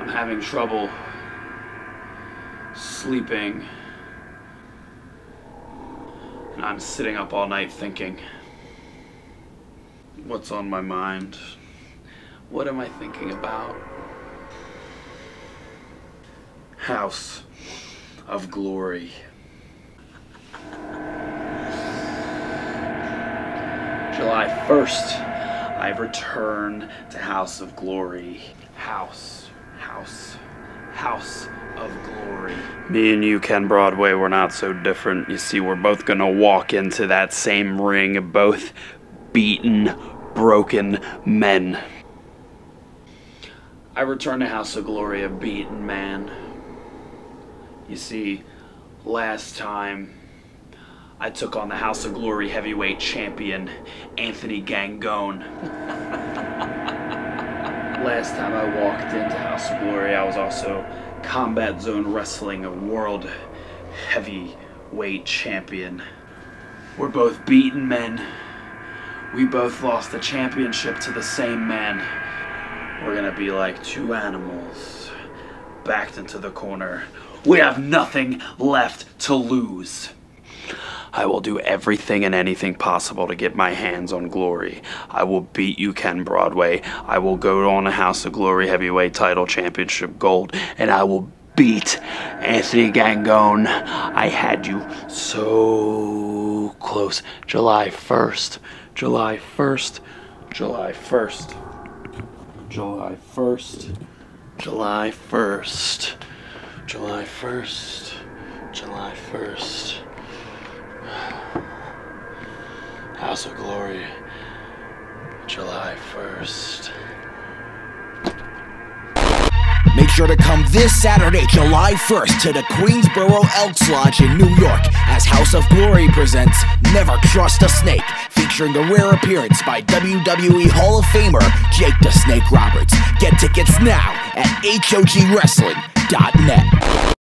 I'm having trouble sleeping. And I'm sitting up all night thinking, what's on my mind? What am I thinking about? House of Glory. July 1st, I return to House of Glory. House, house, house of glory. Me and you, Ken Broadway, we're not so different. You see, we're both gonna walk into that same ring, both beaten, broken men. I return to House of Glory a beaten man. You see, last time I took on the House of Glory heavyweight champion, Anthony Gangone. last time I walked into House of Glory, I was also Combat Zone Wrestling a world heavyweight champion. We're both beaten men. We both lost the championship to the same man. We're gonna be like two animals backed into the corner. We have nothing left to lose. I will do everything and anything possible to get my hands on glory. I will beat you, Ken Broadway. I will go on a House of Glory heavyweight title championship gold, and I will beat Anthony Gangone. I had you so close. July 1st. July 1st. July 1st. July 1st. July 1st. July 1st. July 1st. House of Glory, July 1st. Make sure to come this Saturday, July 1st, to the Queensboro Elks Lodge in New York as House of Glory presents Never Trust a Snake, featuring a rare appearance by WWE Hall of Famer Jake the Snake Roberts. Get tickets now at HOGWrestling.net.